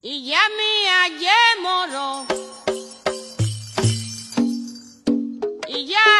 Y ya me hallé moro. Y ya